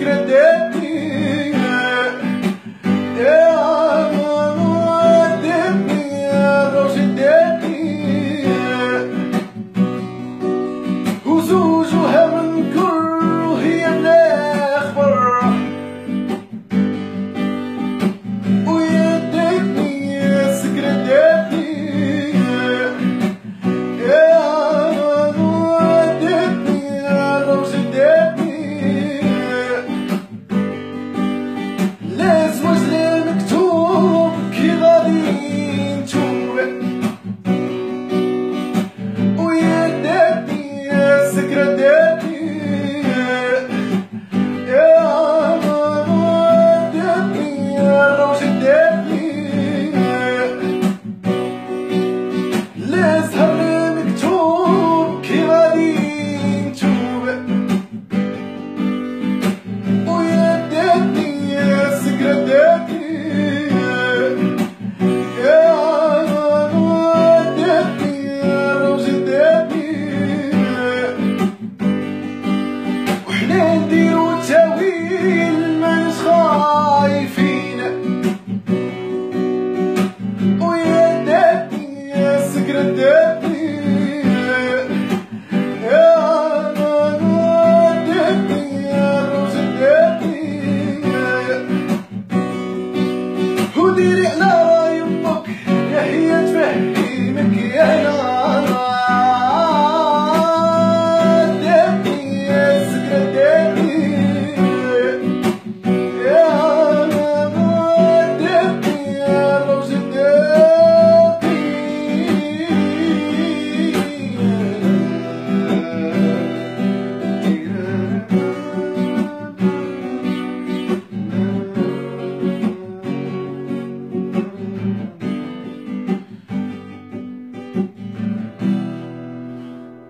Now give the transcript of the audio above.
credeu. Meu Deus.